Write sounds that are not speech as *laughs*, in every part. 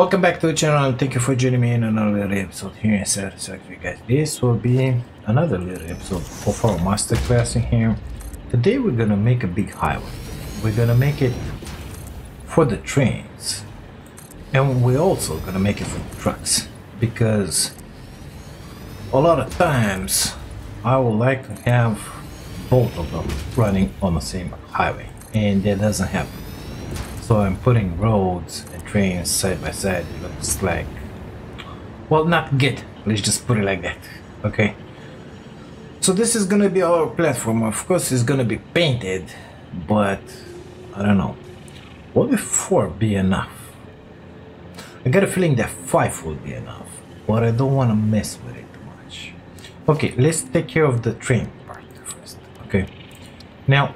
Welcome back to the channel and thank you for joining me in another episode here in Satisfactory guys. This will be another little episode of our masterclass in here. Today we're gonna make a big highway. We're gonna make it for the trains. And we're also gonna make it for trucks. Because a lot of times I would like to have both of them running on the same highway. And that doesn't happen. So I'm putting roads and trains side by side. It looks like, well, not good. Let's just put it like that. Okay. So this is gonna be our platform. Of course, it's gonna be painted, but I don't know. What if four be enough? I got a feeling that five will be enough, but I don't want to mess with it too much. Okay, let's take care of the train part first. Okay. Now,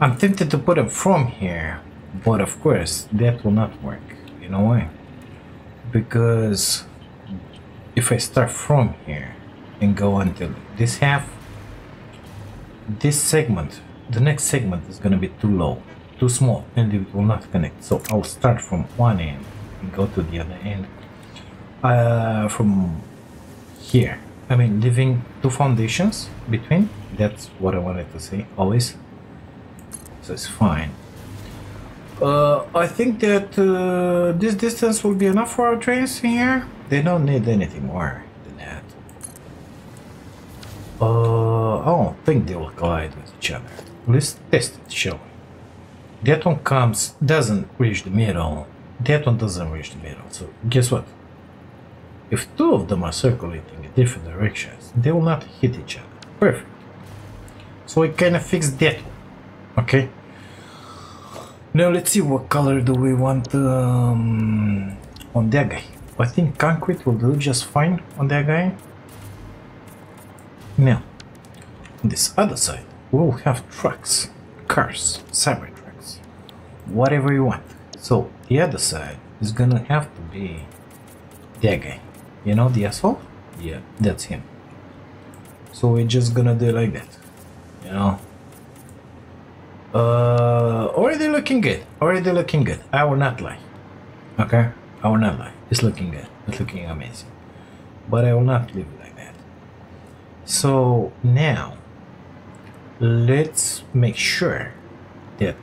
I'm tempted to put it from here, but of course that will not work. You know why? Because if I start from here and go until this half, this segment, the next segment is gonna be too low, too small, and it will not connect. So I'll start from one end and go to the other end. Uh, from here. I mean, leaving two foundations between. That's what I wanted to say. Always so it's fine. Uh, I think that uh, this distance will be enough for our trains here. They don't need anything more than that. Uh, I don't think they will collide with each other. Let's test it, shall we? That one comes, doesn't reach the middle. That one doesn't reach the middle. So guess what? If two of them are circulating in different directions, they will not hit each other. Perfect. So we kind of fix that one. Okay. Now let's see what color do we want um, on that guy. I think concrete will do just fine on that guy. Now, on this other side, we'll have trucks, cars, cyber trucks, whatever you want. So the other side is gonna have to be that guy. You know the asphalt? Yeah, that's him. So we're just gonna do it like that. You know, uh, already looking good. Already looking good. I will not lie. Okay? I will not lie. It's looking good. It's looking amazing. But I will not leave it like that. So now, let's make sure that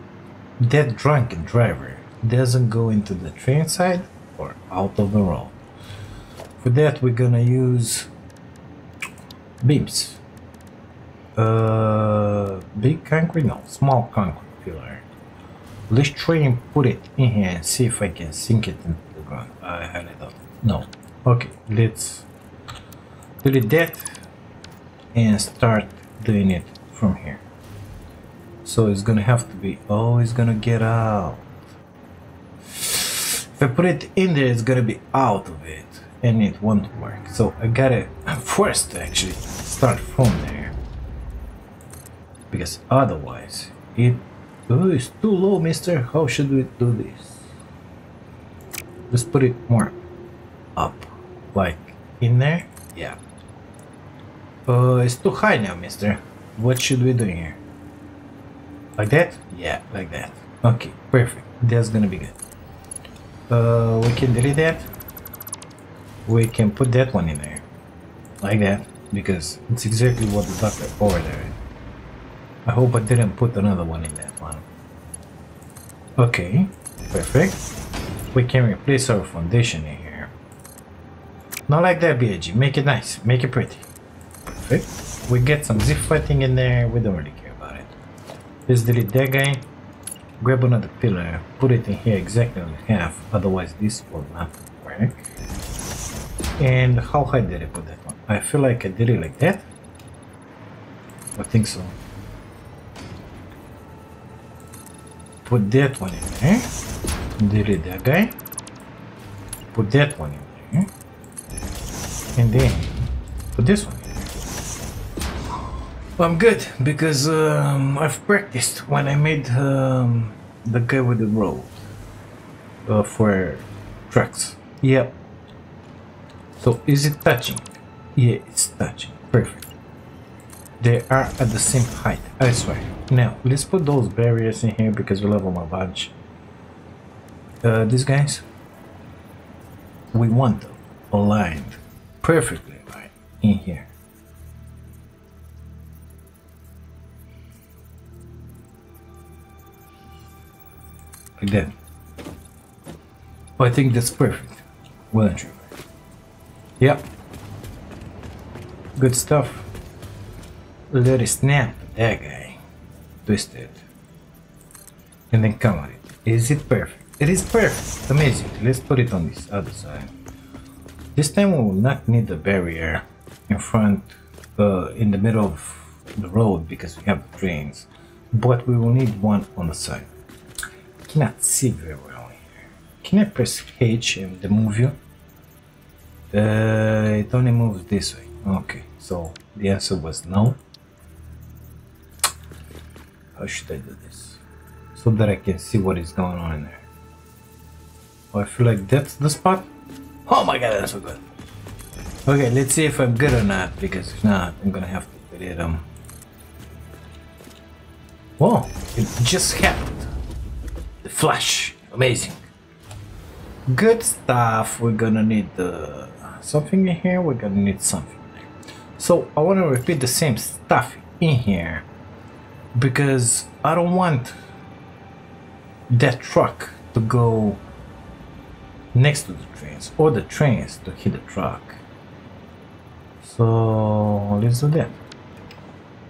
that drunken driver doesn't go into the train side or out of the road. For that, we're gonna use beams uh, big concrete? No, small concrete pillar. Let's try and put it in here and see if I can sink it into the ground. I highly doubt it. No. Okay, let's delete that and start doing it from here. So it's gonna have to be, oh, it's gonna get out. If I put it in there, it's gonna be out of it and it won't work. So I gotta *laughs* first actually start from there because otherwise it oh, it's too low mister. How should we do this? Let's put it more up like in there? Yeah. Uh it's too high now mister. What should we do here? Like that? Yeah like that. Okay perfect. That's gonna be good. Uh we can delete that. We can put that one in there. Like that because it's exactly what the doctor there I hope I didn't put another one in that one. Okay, perfect. We can replace our foundation in here. Not like that, BIG. Make it nice. Make it pretty. Perfect. We get some Z-fighting in there. We don't really care about it. Let's delete that guy. Grab another pillar. Put it in here exactly on half. Otherwise, this will not work. And how high did I put that one? I feel like I did it like that. I think so. Put that one in there. Delete that guy. Put that one in there. And then put this one I'm good because um, I've practiced when I made um, the guy with the road uh, for trucks. Yep. So is it touching? Yeah, it's touching. Perfect. They are at the same height, I swear. Now, let's put those barriers in here because we love them a bunch. Uh, these guys, we want them aligned, perfectly aligned in here. Like that. I think that's perfect. And true. Yep. Good stuff. Let it snap that guy. Twist it. And then come on it. Is it perfect? It is perfect. Amazing. Let's put it on this other side. This time we will not need the barrier in front, uh, in the middle of the road because we have the trains. But we will need one on the side. I cannot see very well here. Can I press H and move you? Uh, it only moves this way. Okay, so the answer was no. How should I do this? So that I can see what is going on in there. Oh, I feel like that's the spot. Oh my god, that's so good. Okay, let's see if I'm good or not, because if not, I'm gonna have to delete them. Whoa, it just happened. The flash, amazing. Good stuff, we're gonna need the something in here, we're gonna need something. So I wanna repeat the same stuff in here, because I don't want that truck to go next to the trains or the trains to hit the truck. So let's do that.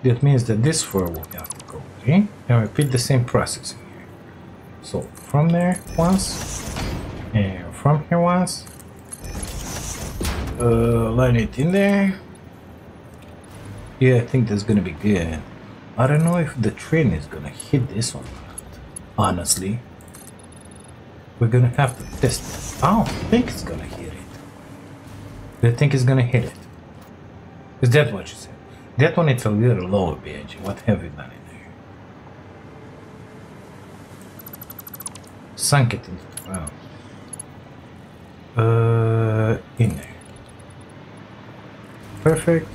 That means that this floor will to go, okay? And repeat the same process here. So from there once, and from here once, uh, line it in there. Yeah, I think that's gonna be good. I don't know if the train is gonna hit this one honestly. We're gonna have to test it. I don't think it's gonna hit it. Do you think it's gonna hit it? Is that what you said? That one it's a little low, BG. What have you done in there? Sunk it the ground. Uh, in there. Perfect.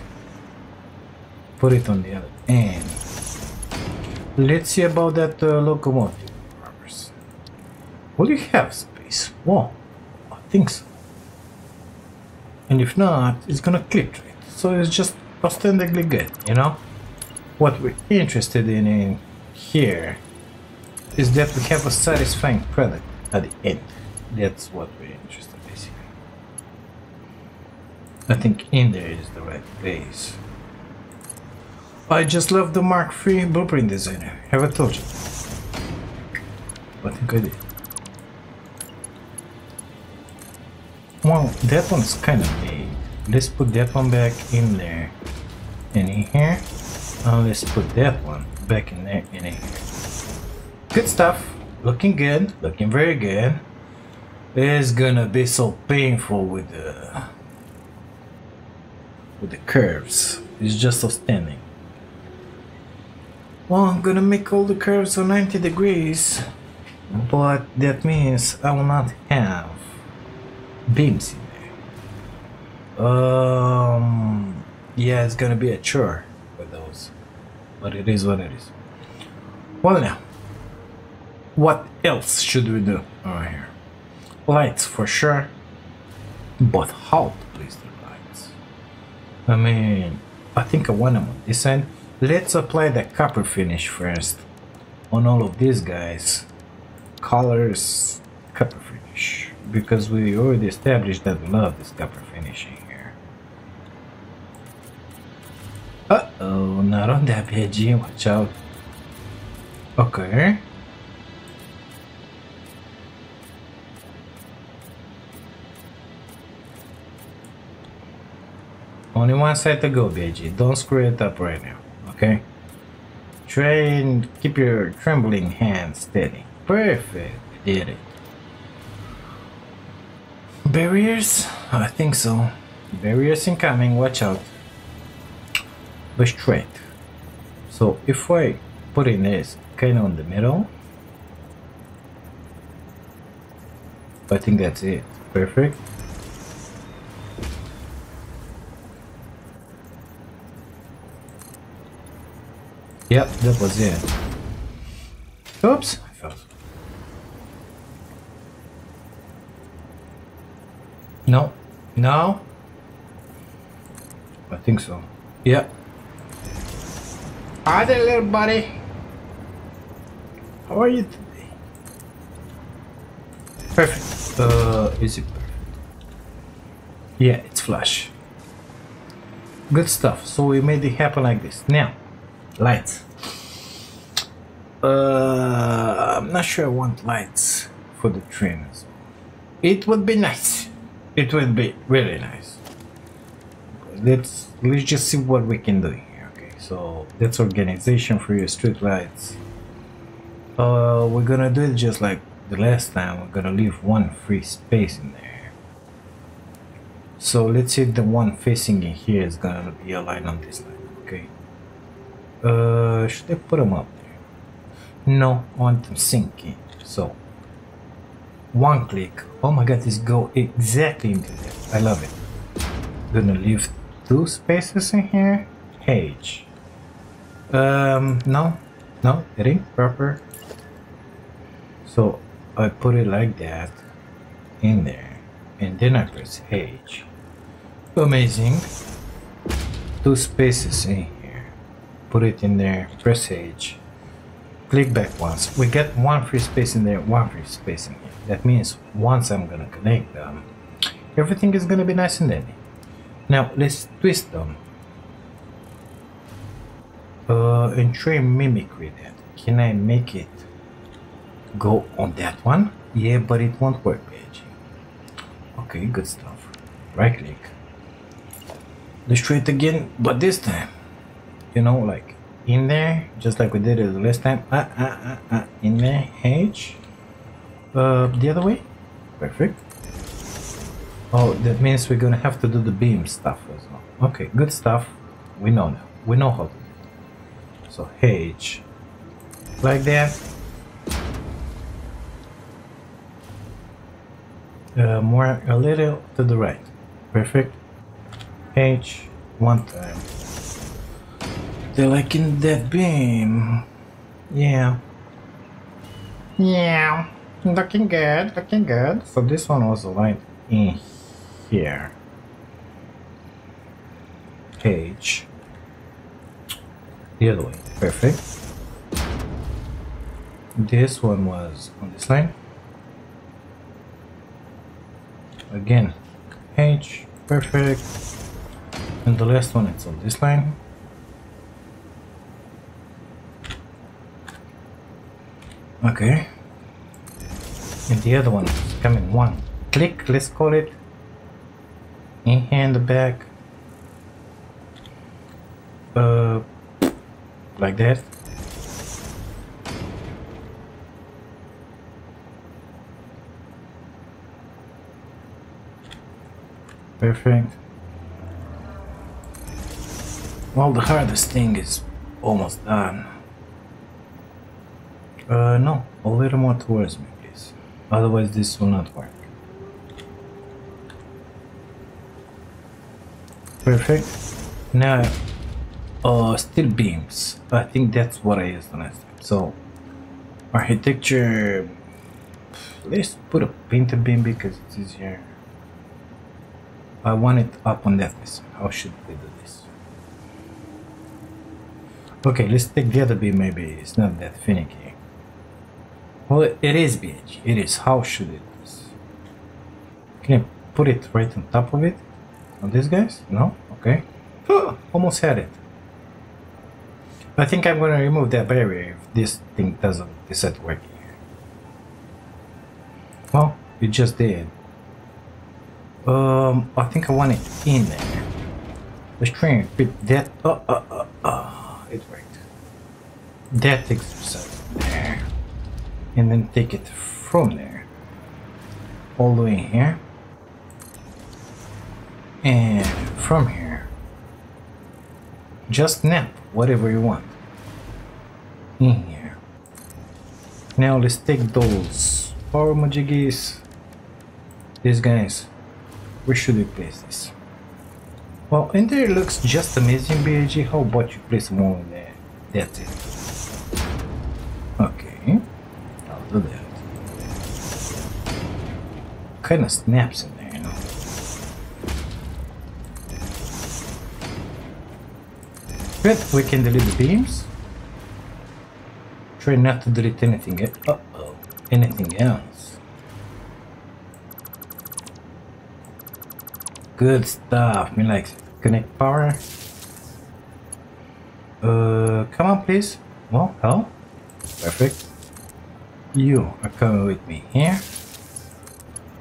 Put it on the other end. Let's see about that uh, locomotive. Will you have space? Well, I think so. And if not, it's gonna clip to it. So it's just outstandingly good, you know? What we're interested in, in here is that we have a satisfying product at the end. That's what we're interested in, basically. I think in there is the right place. I just love the Mark III blueprint designer. Have I told you? I think I did. Well, that one's kind of big. Let's put that one back in there. And in here. And let's put that one back in there and in here. Good stuff. Looking good. Looking very good. It's gonna be so painful with the with the curves. It's just outstanding. Well, I'm gonna make all the curves on 90 degrees, but that means I will not have beams in there. Um, yeah, it's gonna be a chore with those, but it is what it is. Well, now, what else should we do over here? Lights for sure, but how place the lights? I mean, I think I want them on this end. Let's apply the copper finish first on all of these guys. Colors, copper finish because we already established that we love this copper finishing here. Uh-oh, not on that page, watch out. Okay. Only one side to go, BG. Don't screw it up right now, okay? Try and keep your trembling hands steady. Perfect. Did it. Barriers? I think so. Barriers incoming, watch out. But straight. So if I put in this kind of in the middle, I think that's it. Perfect. Yep, that was it. Oops, I fell. No. No? I think so. Yeah. Hi there, little buddy. How are you today? Perfect. Uh, is it perfect? Yeah, it's flush. Good stuff. So we made it happen like this. Now, lights. Uh, I'm not sure I want lights for the trainers. It would be nice. It would be really nice. Let's let's just see what we can do here. Okay, so that's organization for your street lights. Uh, we're gonna do it just like the last time. We're gonna leave one free space in there. So let's say the one facing in here is gonna be aligned on this line. Okay. Uh, should I put them up there? No, I want them sinking. So one click. Oh my god, this go exactly into there. I love it. Gonna leave two spaces in here. H. Um, no, no, it ain't proper. So I put it like that in there, and then I press H. Amazing. Two spaces in. Put it in there. Press H. Click back once. We get one free space in there, one free space in here. That means once I'm gonna connect them, everything is gonna be nice and dandy. Now let's twist them. Uh, and try mimicry that. Can I make it go on that one? Yeah, but it won't work, page. Okay, good stuff. Right click. Let's try it again, but this time, you know, like in there, just like we did it last time. Ah, ah, ah, ah, in there, H. Uh, the other way? Perfect. Oh, that means we're gonna have to do the beam stuff as well. Okay, good stuff. We know now. We know how to do it. So H. Like that. Uh, more a little to the right. Perfect. H. One time. They're like in that beam. Yeah. Yeah. Looking good, looking good. So this one was aligned in here. Page. The other way. Perfect. This one was on this line. Again. Page. Perfect. And the last one is on this line. Okay. And the other one is coming. One. Click let's call it. In here in the back. Uh like that. Perfect. Well the hardest thing is almost done uh no a little more towards me please. Otherwise this will not work. Perfect. Now, uh, steel beams. I think that's what I used last time. So, architecture. Let's put a painted beam because it's easier. I want it up on that piece. How should we do this? Okay, let's take the other beam. Maybe it's not that finicky. Well, it is BH. It is. How should it be? Can I put it right on top of it? On these guys? No? Okay. Oh, almost had it. I think I'm to remove that barrier if this thing doesn't decide working here. Well, it just did. Um, I think I want it in there. Let's try and fit that. Oh, oh, oh, oh, it worked. That exercise there and then take it from there. All the way here. And from here. Just nap whatever you want. In here. Now let's take those power majigis these guys. Where should we place this? Well in there looks just amazing BIG how about you place more in there? That's it Oh, that. Kind of snaps in there, you know? Good, we can delete the beams. Try not to delete anything else. Uh oh, anything else. Good stuff. Me like connect power. Uh, come on, please. Well, hello. Perfect. You are coming with me here.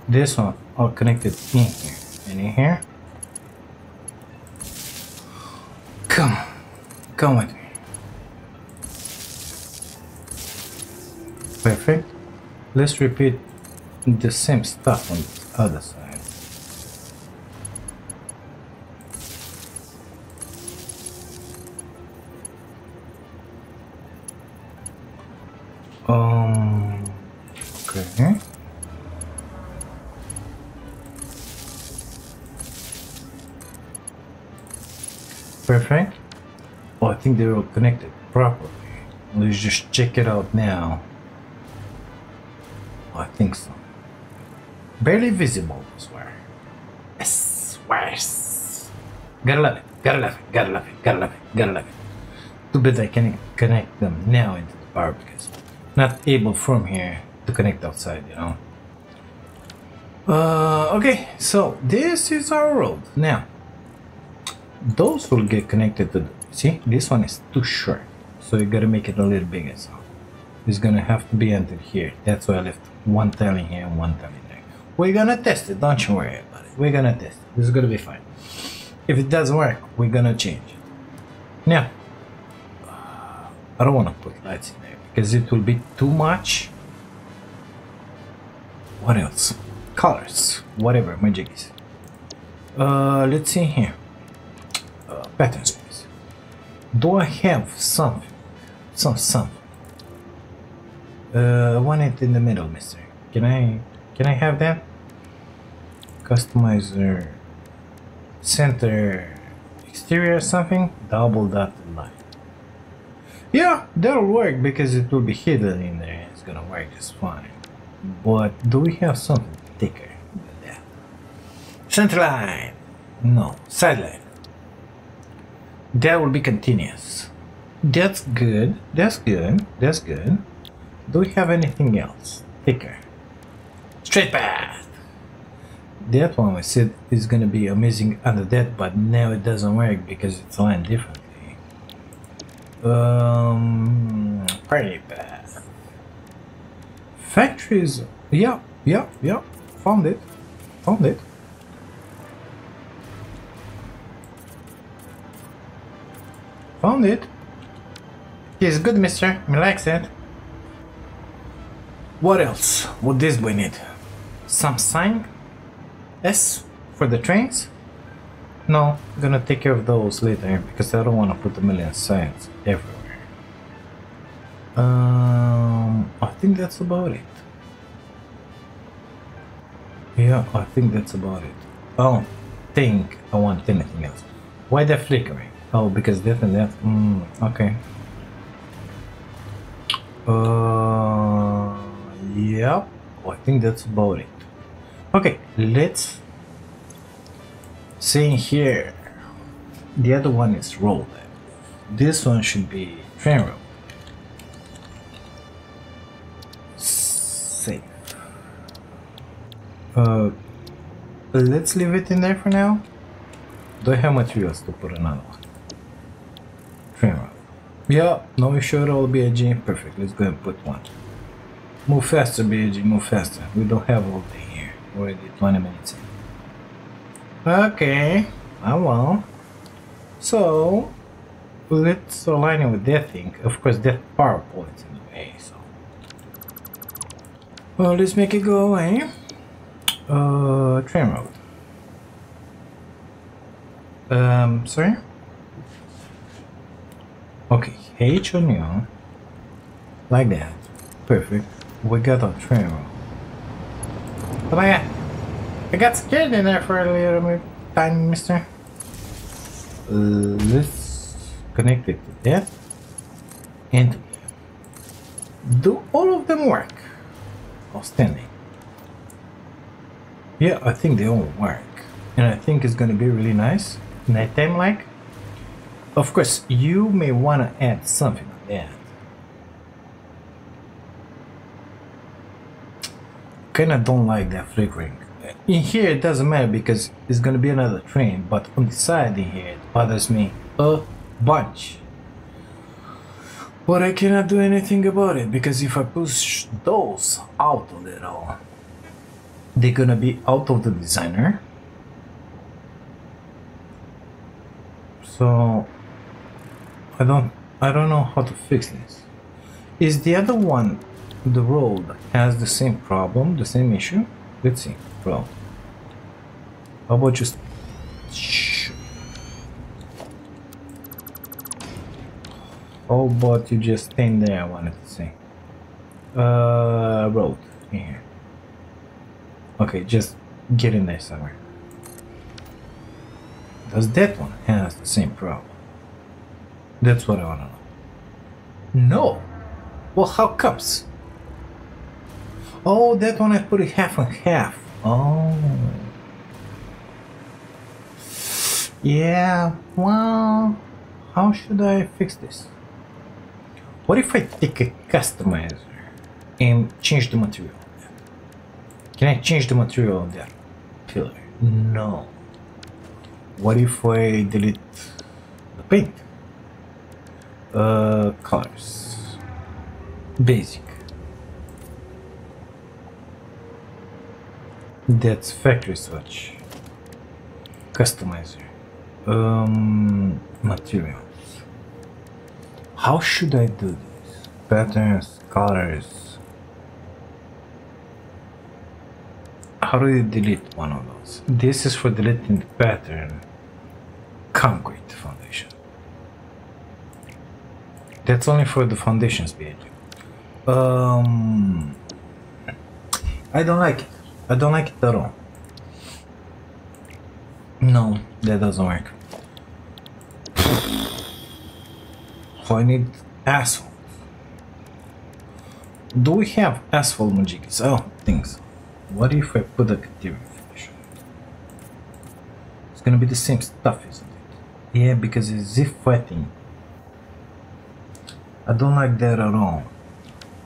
This one all connected in here and in here. Come, come with me. Perfect. Let's repeat the same stuff on the other side. Connected properly. Let's just check it out now. I think so. Barely visible, swear. Yes, yes. Gotta love it, gotta love it, gotta love it, gotta love it, gotta love it. Too bad I can connect them now into the power because not able from here to connect outside, you know. Uh, okay, so this is our road. Now, those will get connected to the, see this one is too short. So you gotta make it a little bigger so. It's gonna have to be entered here. That's why I left one in here and one in there. We're gonna test it don't you worry about it. We're gonna test it. This is gonna be fine. If it doesn't work we're gonna change it. Now I don't want to put lights in there because it will be too much. What else? Colors. Whatever magic is. Uh let's see here. Uh, pattern space. Do I have something? Some something. Uh, I want it in the middle, mister. Can I can I have that? Customizer center exterior something? Double dotted line. Yeah, that'll work because it will be hidden in there. It's gonna work just fine. But do we have something thicker than that? Center line! No, sideline. That will be continuous. That's good. That's good. That's good. Do we have anything else? Thicker. Straight path. That one we said is gonna be amazing under that, but now it doesn't work because it's lined differently. Um, party path. Factories. Yeah, yeah, yeah. Found it. Found it. Found it. Yes, good, mister. Me likes it. What else would this boy need? Some sign? S for the trains? No, I'm gonna take care of those later because I don't want to put a million signs everywhere. Um, I think that's about it. Yeah, I think that's about it. I don't think I want anything else. Why the flickering? Oh, because that and that. Mm, okay. Uh, yep. I think that's about it. Okay, let's see here. The other one is roll. This one should be train. Safe. Uh, let's leave it in there for now. Do I have materials to put another one? Yeah, no at all, BIG. Perfect, let's go and put one. Move faster, BIG, move faster. We don't have all day here. Already 20 minutes in. Okay, I will. So, let's align it with that thing. Of course, that power point's in the way, so. Well, let's make it go away. Uh, train road. Um, sorry? Okay, H on. Like that. Perfect. We got a. Oh my god. I got scared in there for a little bit time, mister. Uh, let's connect it to that. And do all of them work? Outstanding. Yeah, I think they all work. And I think it's gonna be really nice. Nighttime like. Of course, you may want to add something like that. Kinda don't like that flickering. In here it doesn't matter because it's gonna be another train, but on the side in here it bothers me a bunch. But I cannot do anything about it because if I push those out a little, they're gonna be out of the designer. So I don't I don't know how to fix this. Is the other one the road has the same problem, the same issue? Let's see. Well, how about just shh. How about you just stand there? I wanted to say. Uh, road here. Okay, just get in there somewhere. Does that one has the same problem? That's what I wanna know. No. Well, how comes? Oh, that one I put half and half. Oh. Yeah, well, how should I fix this? What if I take a customizer and change the material? Can I change the material on that pillar? No. What if I delete the paint? Uh, colors. Basic. That's factory switch. Customizer. Um, materials. How should I do this? Patterns, colors. How do you delete one of those? This is for deleting the pattern. Concrete foundation. That's only for the foundations page. Um, I don't like it. I don't like it at all. No, that doesn't work. I need asphalt. Do we have asphalt majigis? I don't. What if I put a cathedral finish? It's gonna be the same stuff, isn't it? Yeah, because it's Z-fighting. I don't like that at all.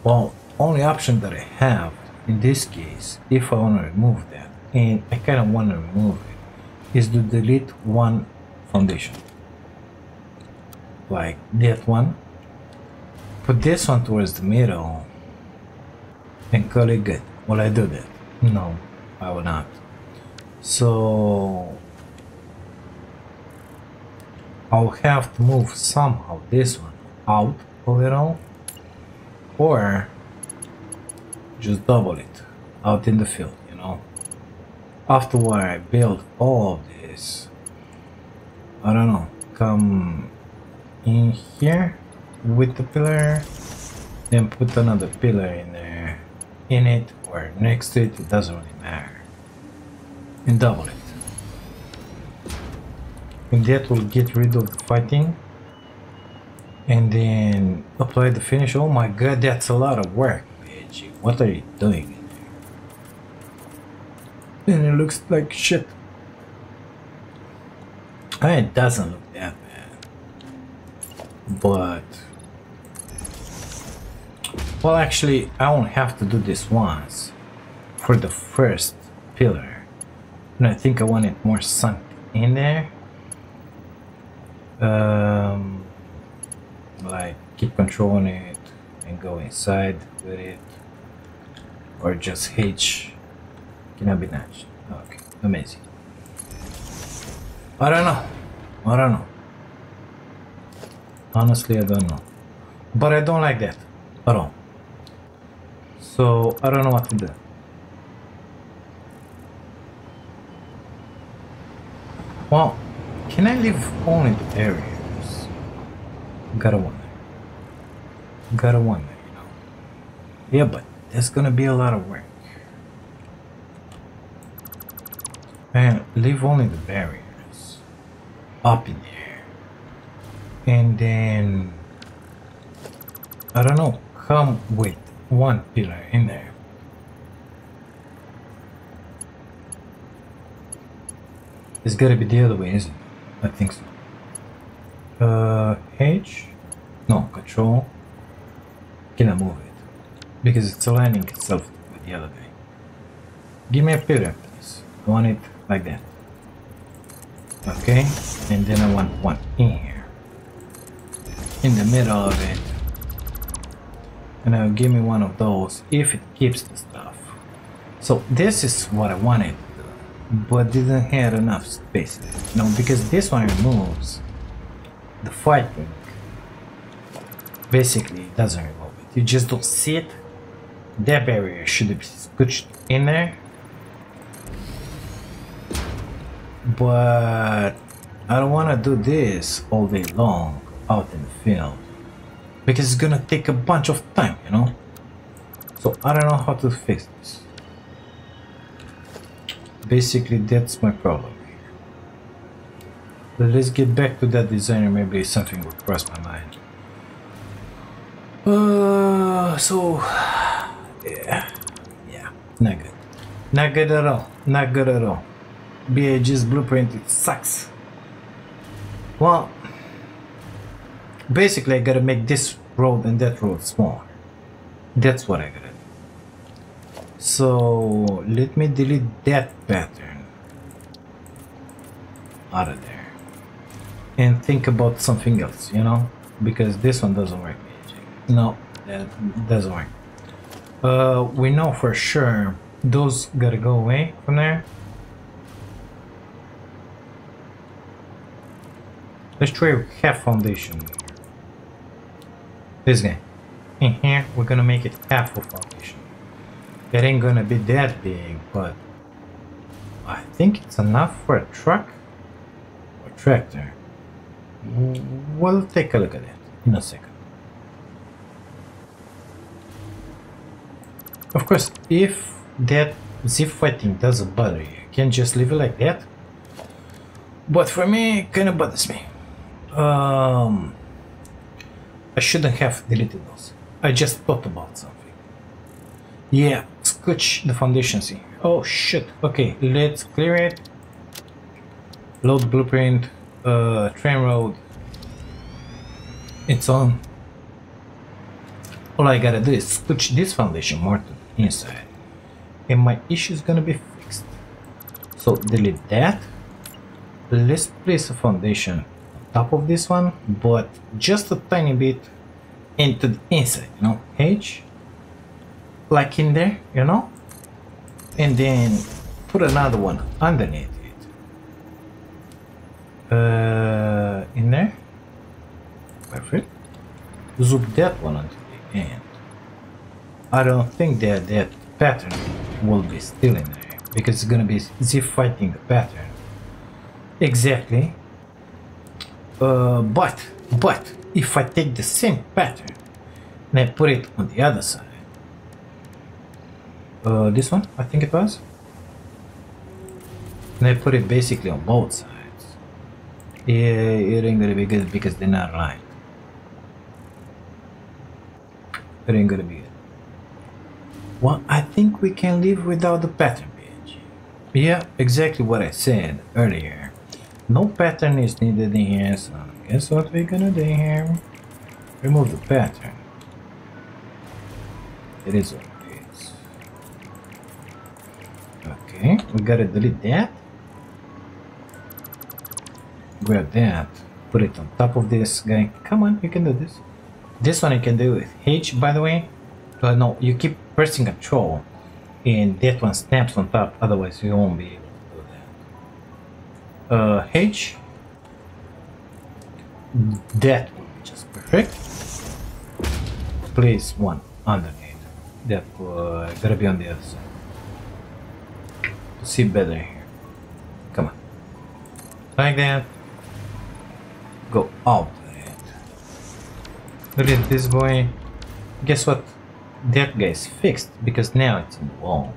Well, only option that I have in this case, if I want to remove that, and I kind of want to remove it, is to delete one foundation. Like that one. Put this one towards the middle and call it good. Will I do that? No, I will not. So I'll have to move somehow this one out a little or just double it out in the field, you know. After what I build all of this, I don't know, come in here with the pillar, then put another pillar in there, in it or next to it, it doesn't really matter. And double it. And that will get rid of the fighting. And then apply the finish. Oh my god, that's a lot of work. What are you doing And it looks like shit. It doesn't look that bad. But... Well, actually, I won't have to do this once. For the first pillar. And I think I want it more sunk in there. Um, like, keep controlling it and go inside with it or just H cannot be matched. Okay, amazing. I don't know. I don't know. Honestly, I don't know. But I don't like that at all. So I don't know what to do. Well, can I leave only the areas? Gotta wonder. Gotta wonder, you know. Yeah, but that's gonna be a lot of work. Man, leave only the barriers up in there. And then, I don't know, come with one pillar in there. It's gotta be the other way, isn't it? I think so. Uh, H? No, control. Cannot move it. Because it's aligning itself with the other guy. Give me a pillar, please. I want it like that. Okay, and then I want one in here. In the middle of it. And now give me one of those if it keeps the stuff. So this is what I wanted but didn't have enough space. No, because this one removes the fighting. Basically, it doesn't remove it. You just don't see it. That barrier should be pushed in there. But I don't want to do this all day long out in the field. Because it's gonna take a bunch of time, you know? So I don't know how to fix this. Basically, that's my problem let's get back to that designer, maybe something will cross my mind. Uh, so, *sighs* yeah, yeah, not good. Not good at all, not good at all. BIG's blueprint, it sucks. Well, basically I gotta make this road and that road smaller. That's what I gotta do. So let me delete that pattern out of there and think about something else, you know, because this one doesn't work. No, that doesn't work. Uh, we know for sure those gotta go away from there. Let's try half foundation. This guy. In here, we're gonna make it half of foundation. It ain't gonna be that big, but I think it's enough for a truck or tractor. We'll take a look at it in a second. Of course, if that Z-fighting doesn't bother you, you can just leave it like that. But for me, it kinda bothers me. Um, I shouldn't have deleted those. I just thought about something. Yeah, scratch the foundation see. Oh shit. Okay, let's clear it. Load blueprint. Uh, train road. It's on. All I gotta do is switch this foundation more to the inside. And my issue is gonna be fixed. So delete that. Let's place a foundation on top of this one, but just a tiny bit into the inside, you know? H like in there, you know? And then put another one underneath. Uh, in there. Perfect. Zoom that one until the end. I don't think that that pattern will be still in there because it's gonna be Z-fighting the pattern. Exactly. Uh, but, but, if I take the same pattern and I put it on the other side, uh, this one, I think it was. And I put it basically on both sides. Yeah, it ain't gonna be good because they're not aligned. It ain't gonna be good. Well, I think we can live without the pattern page. Yeah, exactly what I said earlier. No pattern is needed in here, so guess what we're gonna do here? Remove the pattern. It is what Okay, we gotta delete that. Grab that. Put it on top of this guy. Come on, you can do this. This one you can do with H, by the way. But no, you keep pressing Control, and that one snaps on top. Otherwise, you won't be able to do that. Uh, H. That just perfect. Place one underneath. That uh, gotta be on the other side see better here. Come on. Like that. Go out Look at this boy. Guess what? That guy's fixed because now it's in the wall.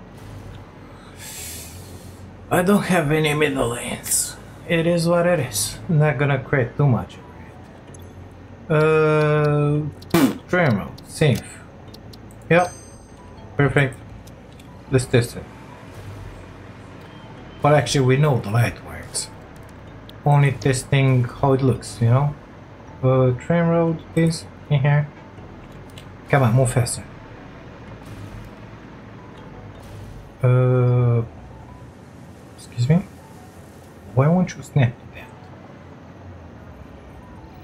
I don't have any middle lanes. It is what it is. I'm not gonna create too much Uh, road, safe. Yep, perfect. Let's test it. But actually we know the light. Only testing how it looks, you know? uh, train road, please, in here. Come on, move faster. Uh, excuse me? Why won't you snap to that?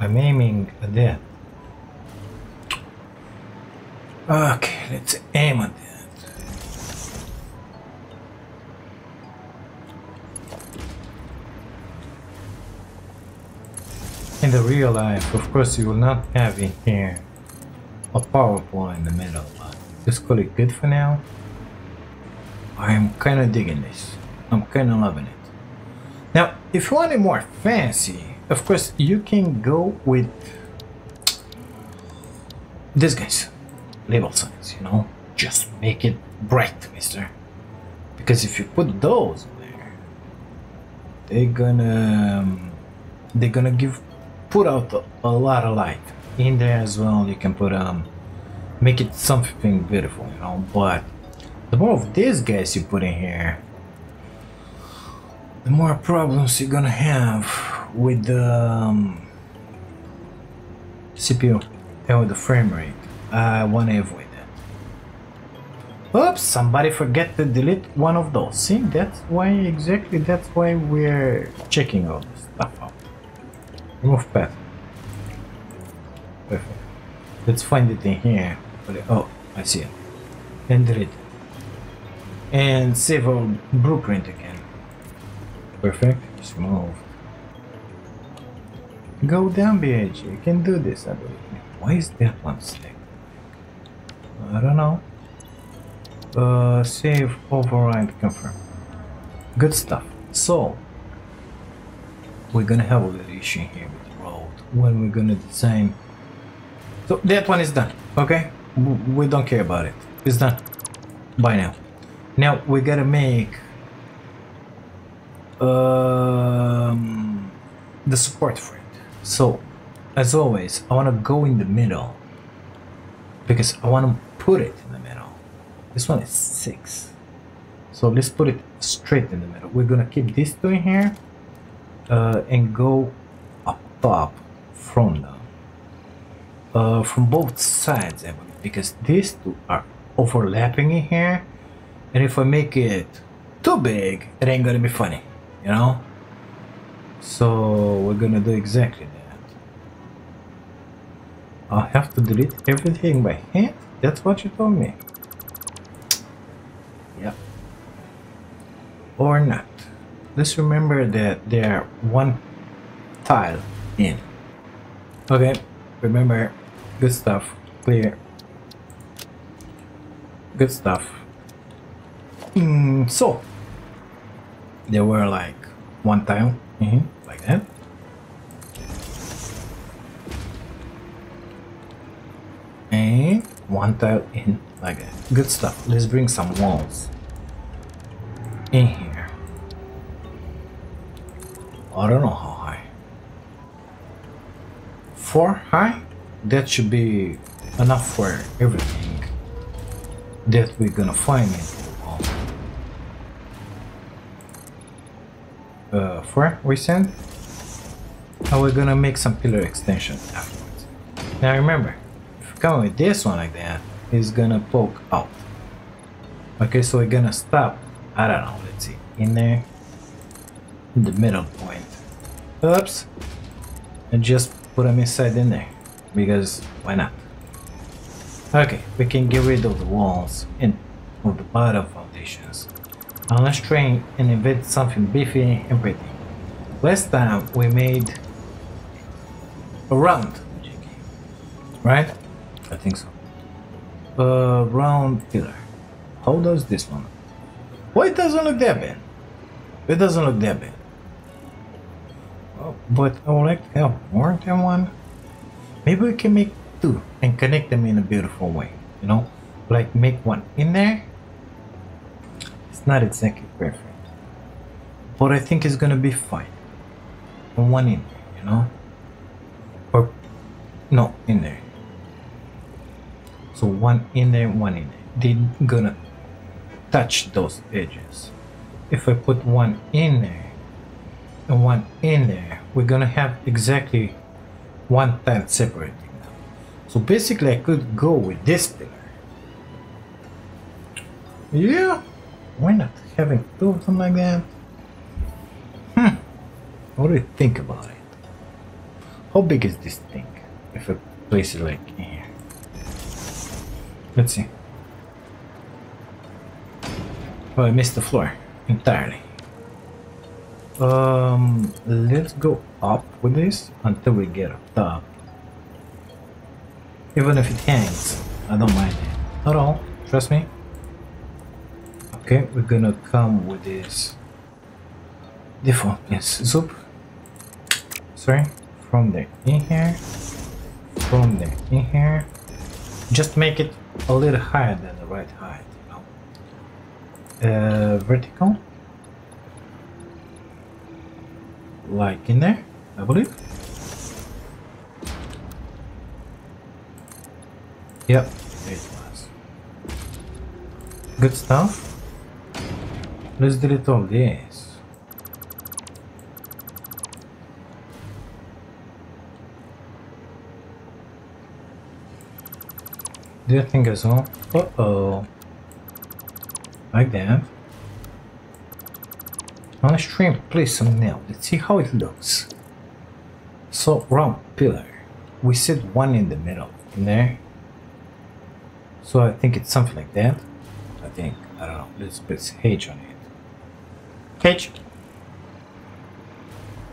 I'm aiming at that. Okay, let's aim at that. In the real life, of course, you will not have in here a power pole in the middle. Just call it good for now. I'm kinda digging this. I'm kinda loving it. Now, if you want it more fancy, of course, you can go with these guys. Label signs, you know? Just make it bright, mister. Because if you put those there, they're gonna... Um, they're gonna give put out a, a lot of light. In there as well you can put um make it something beautiful you know but the more of these guys you put in here the more problems you're gonna have with the um, CPU and with the frame rate. I want to avoid that. Oops somebody forget to delete one of those. See that's why exactly that's why we're checking all this stuff out Remove path. Perfect. Let's find it in here. Oh, I see it. Enter it. And save our blueprint again. Perfect. Just move. Go down, BH. You can do this, I believe. Why is that one stuck? I don't know. Uh, save, override, confirm. Good stuff. So, we're gonna have a here with the road. When we're gonna design so that one is done okay? We don't care about it. It's done. By now. Now we gotta make um, the support for it. So as always I want to go in the middle. Because I want to put it in the middle. This one is six. So let's put it straight in the middle. We're gonna keep this two in here uh, and go top from them uh, from both sides I believe because these two are overlapping in here. And if I make it too big it ain't gonna be funny you know? So we're gonna do exactly that. I'll have to delete everything by hand. That's what you told me. Yep. Or not. Let's remember that there are one tile in. Okay, remember, good stuff, clear. Good stuff. Mm, so, there were like one tile, mm -hmm, like that. And one tile in like that. Good stuff. Let's bring some walls in here. I don't know how. Four high? That should be enough for everything that we're gonna find in uh, four we send? And we're gonna make some pillar extension afterwards. Now remember if you come with this one like that it's gonna poke out. Okay so we're gonna stop I don't know let's see in there in the middle point. Oops. And just put them inside in there. Because why not? Okay, we can get rid of the walls and of the bottom foundations. Now let's try and invent something beefy and pretty. Last time we made a round right? I think so. A round pillar. How does this one? Why it doesn't look that bad? It doesn't look that bad. But I would like to have more than one. Maybe we can make two and connect them in a beautiful way. You know, like make one in there. It's not exactly perfect, but I think it's gonna be fine. One in there, you know, or no in there. So one in there, one in there. They're gonna touch those edges. If I put one in there and one in there, we're gonna have exactly one tile separating them. So basically I could go with this pillar. Yeah, why not having two of them like that? Hmm, what do you think about it? How big is this thing? If I place it like here. Let's see. Oh, I missed the floor entirely. Um, let's go up with this until we get up top. Even if it hangs, I don't mind it. At all. Trust me. Okay, we're gonna come with this. Default yes. Zoop. Sorry from there in here. From there in here. Just make it a little higher than the right height you know. Uh, vertical like in there I believe yep it was good stuff let's delete all this Do you think as well? Uh-oh. Like that. On a stream, place some nail. Let's see how it looks. So, round pillar. We set one in the middle. In there. So I think it's something like that. I think. I don't know. Let's put H on it. H.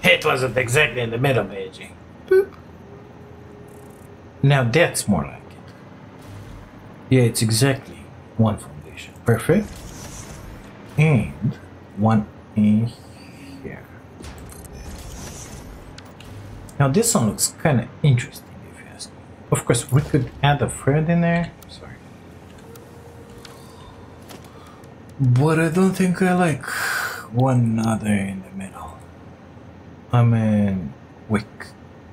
It wasn't exactly in the middle. Boop. Now that's more like it yeah, it's exactly one foundation. Perfect. And one in here. Now this one looks kind of interesting if you ask. Of course, we could add a thread in there. Sorry. But I don't think I like one other in the middle. I mean, we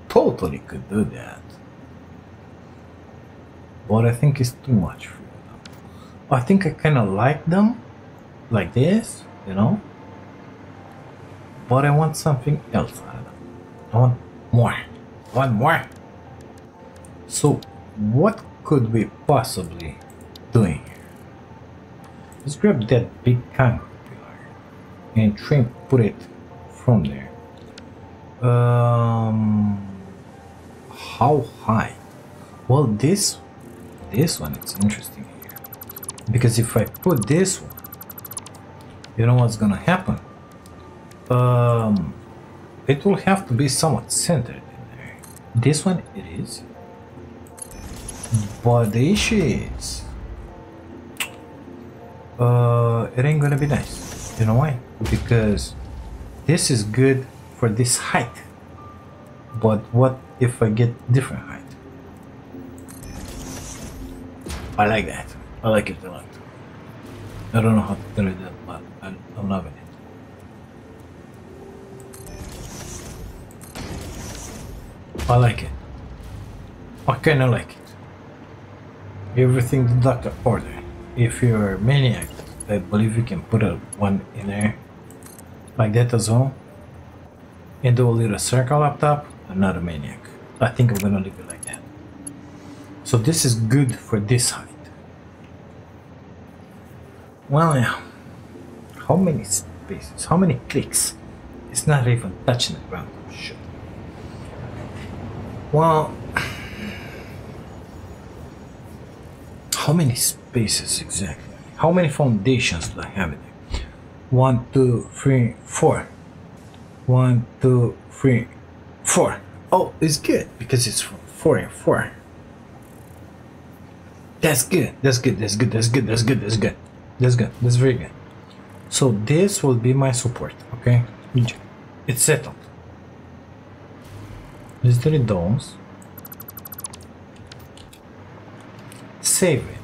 totally could do that but I think it's too much for them. I think I kind of like them like this, you know, but I want something else. I want more. I want more. So, what could we possibly doing here? Let's grab that big concrete pillar and try and put it from there. Um, how high? Well, this this one it's interesting here because if I put this one you know what's gonna happen um it will have to be somewhat centered in there this one it is but the issue is uh it ain't gonna be nice you know why because this is good for this height but what if I get different height I like that. I like it a lot. I don't know how to tell it that, but I'm loving it. I like it. I kinda like it. Everything the doctor ordered. If you're a maniac, I believe you can put a one in there. Like that as well. And do a little circle up top. I'm not a maniac. I think I'm gonna leave it like that. So this is good for this height. Well, yeah. How many spaces? How many clicks? It's not even touching the ground. Shit. Well, how many spaces exactly? How many foundations do I have in there? One, two, three, four. One, two, three, four. Oh, it's good because it's four and four. That's good. That's good. That's good. That's good. That's good. That's good. That's good. That's very good. So this will be my support. Okay, it's settled. Do it. Save it.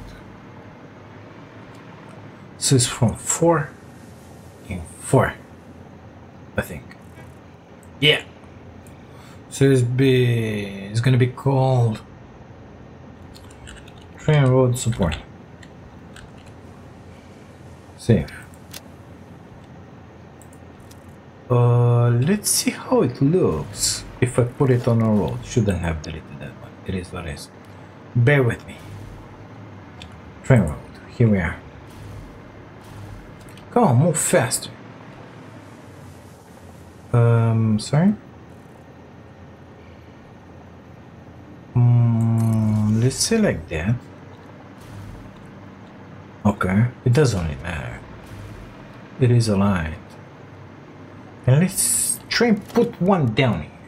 So it's from four in four. I think. Yeah. So it's be it's gonna be called train road support. Save. Uh, let's see how it looks. If I put it on a road. Shouldn't have deleted that one. It is what it is. Bear with me. Train road. Here we are. Come on, move faster. Um, sorry? Mm, let's select that. Okay, it doesn't really matter. It is aligned. And let's try and put one down here.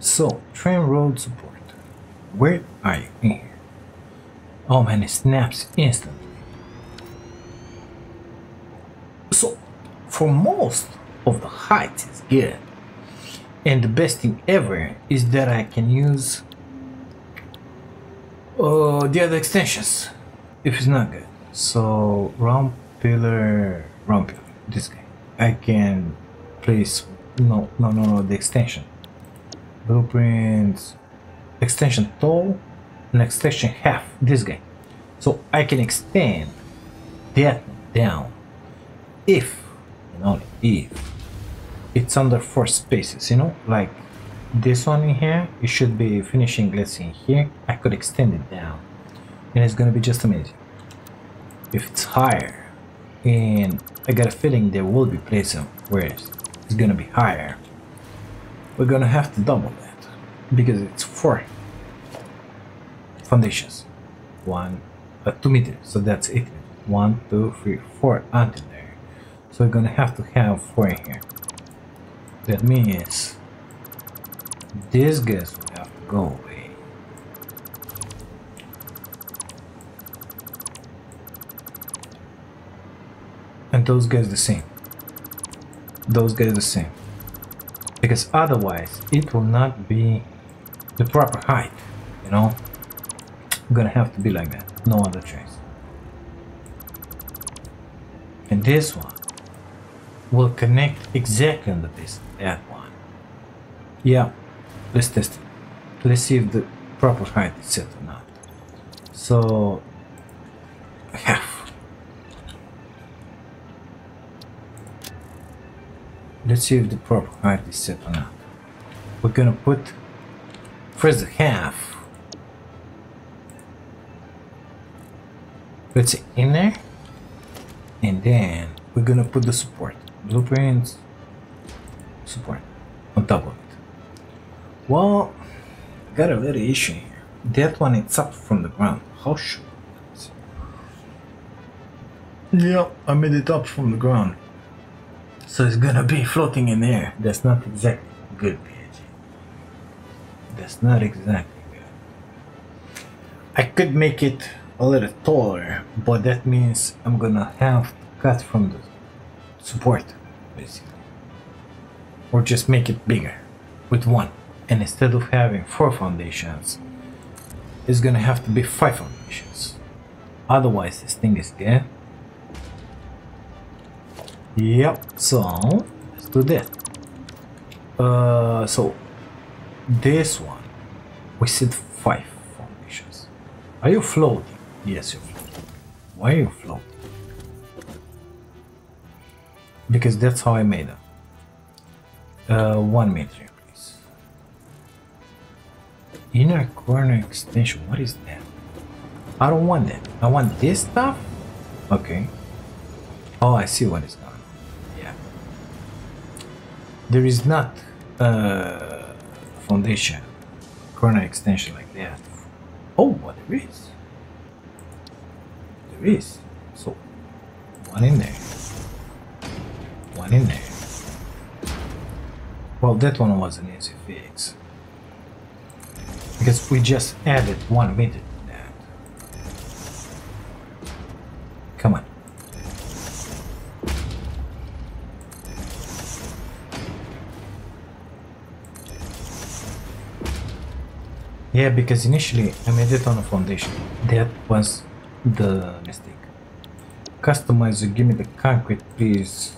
So, train road support. Where are you? In here. Oh man, it snaps instantly. So, for most of the height is good. And the best thing ever is that I can use uh, the other extensions if it's not good. So round pillar, round pillar, this guy. I can place no no no no the extension blueprints extension tall and extension half this guy so I can extend that down. If and only if it's under four spaces you know like this one in here it should be finishing let's see here. I could extend it down and it's gonna be just amazing. If it's higher and I got a feeling there will be places where it's gonna be higher we're gonna have to double that because it's four foundations. One uh, two meters. So that's it one two three four until there. So we're gonna have to have four in here. That means this guys will have to go away. And those guys the same. Those guys the same because otherwise it will not be the proper height you know? I'm gonna have to be like that. No other choice. And this one will connect exactly on the base that one. Yeah. Let's test it. Let's see if the proper height is set or not. So half let's see if the proper height is set or not. We're gonna put first half. Let's say in there. And then we're gonna put the support. Blueprints support on top of it. Well got a little issue here. That one it's up from the ground. How should yeah i made it up from the ground so it's gonna be floating in the air that's not exactly good PNG. that's not exactly good i could make it a little taller, but that means I'm gonna have to cut from the support, basically. Or just make it bigger with one. And instead of having four foundations, it's gonna have to be five foundations. Otherwise, this thing is dead. Yep, so let's do that. Uh, so this one, we said five foundations. Are you floating? Yes, you're floating. Why are you float? Because that's how I made them. Uh, one meter, please. Inner corner extension. What is that? I don't want that. I want this stuff. Okay. Oh, I see what is. There is not a foundation corner extension like that. Oh, what there is there is. So, one in there. One in there. Well, that one was an easy fix. Because we just added one meter Yeah, because initially I made it on a foundation. That was the mistake. Customize, give me the concrete, please.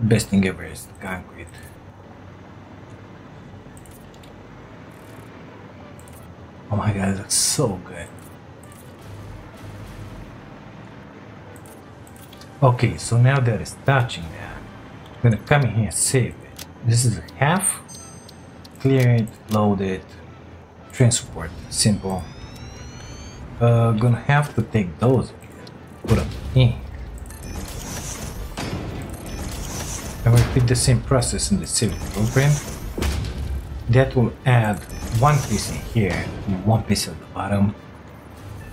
Best thing ever is concrete. Oh my god, it looks so good. Okay, so now that it's touching there, I'm gonna come in here and save it. This is half. Clear it, load it, transport, simple. Uh, gonna have to take those, put them in. And repeat the same process in the civil blueprint. That will add one piece in here, one piece at the bottom.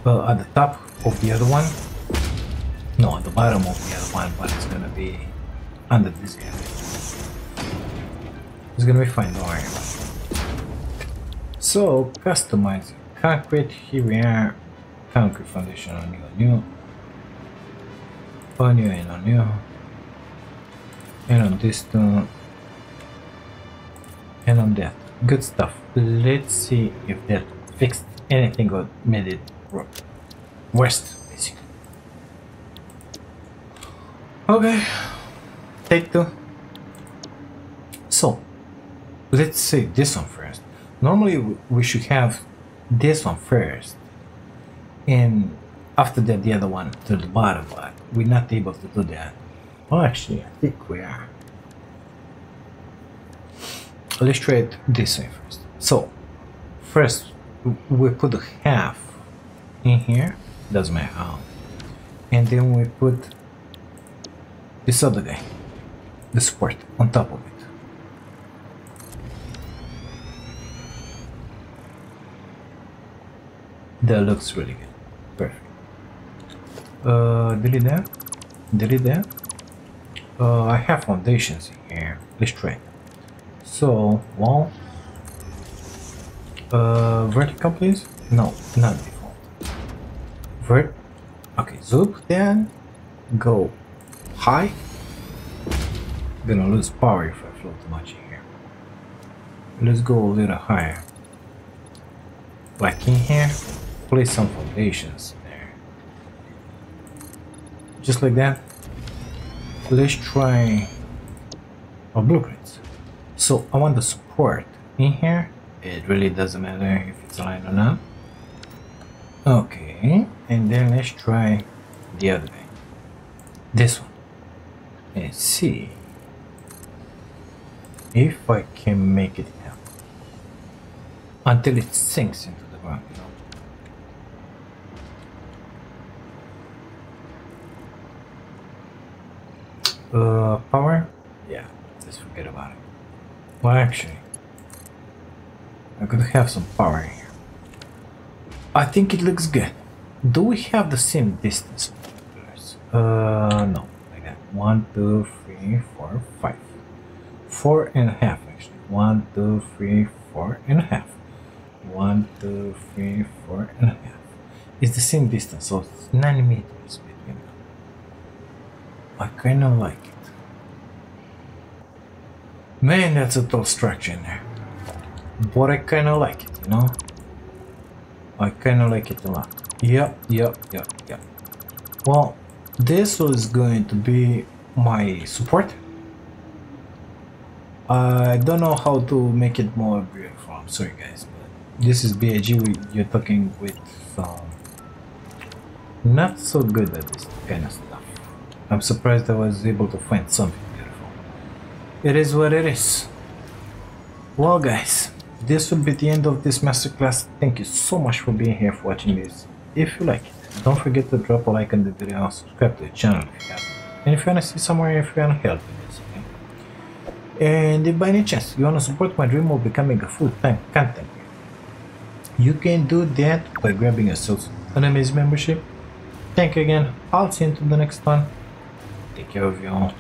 At the top of the other one. No, at the bottom of the other one, but it's gonna be under this area. It's gonna be fine, don't worry. So, customize concrete, here we are. Concrete foundation on new, new. On new and on new. And on this stone. And on that. Good stuff. Let's see if that fixed anything or made it worse, basically. Okay. Take two. So, let's say this one first. Normally we should have this one first and after that the other one to the bottom but we're not able to do that. Well actually I think we are. Let's try it this way first. So first we put a half in here, doesn't matter how. And then we put this other guy, the support on top of it. That looks really good. Perfect. Uh, delete that. Delete that. Uh, I have foundations in here. Let's try. So, wall. Uh, vertical please? No, not default. Vert. Okay, zoop then. Go high. Gonna lose power if I float too much in here. Let's go a little higher. Like in here place some foundations there. Just like that. Let's try our blueprints. So I want the support in here. It really doesn't matter if it's aligned or not. Okay, and then let's try the other way. This one. Let's see if I can make it happen until it sinks into the ground. Uh, power? Yeah, just forget about it. Well, actually, I could have some power here. I think it looks good. Do we have the same distance? Uh, no. Like that. One, two, three, four, five. Four and a half, actually. One, two, three, four and a half. One, two, three, four and a half. It's the same distance, so it's 9 meters. I kind of like it. Man, that's a tall structure in there. But I kind of like it, you know? I kind of like it a lot. Yep, yep, yep, yep. Well, this was going to be my support. I don't know how to make it more beautiful. I'm sorry, guys, but this is BIG. You're talking with um, not so good at this kind of stuff. I'm surprised I was able to find something beautiful. It is what it is. Well, guys, this will be the end of this masterclass. Thank you so much for being here for watching this. If you like it, don't forget to drop a like on the video and subscribe to the channel if you have. And if you wanna see somewhere, if you wanna help with this, okay? And if by any chance you wanna support my dream of becoming a full-time content creator, you can do that by grabbing yourself an amazing membership. Thank you again. I'll see you in the next one. Take care of you all.